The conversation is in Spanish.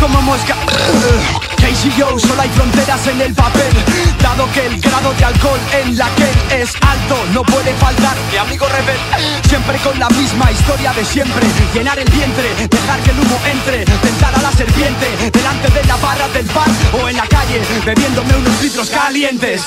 como mosca. Casey Joe, solo hay fronteras en el papel Dado que el grado de alcohol en la que es alto No puede faltar. Mi amigo rebel Siempre con la misma historia de siempre. Llenar el vientre, dejar que el humo entre Tentar a la serpiente delante de la barra del bar O en la calle, bebiéndome unos litros calientes.